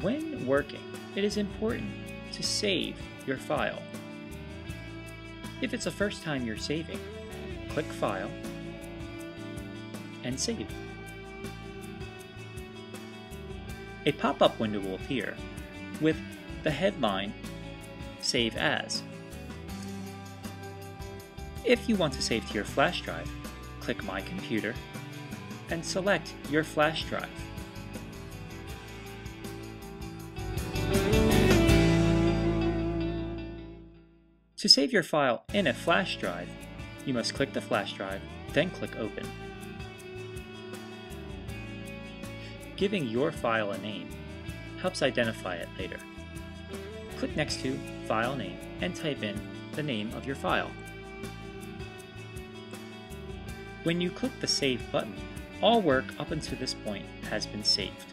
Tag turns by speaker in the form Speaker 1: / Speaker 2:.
Speaker 1: When working, it is important to save your file. If it's the first time you're saving, click File and Save. A pop-up window will appear with the headline Save As. If you want to save to your flash drive, click My Computer and select your flash drive. To save your file in a flash drive, you must click the flash drive, then click Open. Giving your file a name helps identify it later. Click next to File Name and type in the name of your file. When you click the Save button, all work up until this point has been saved.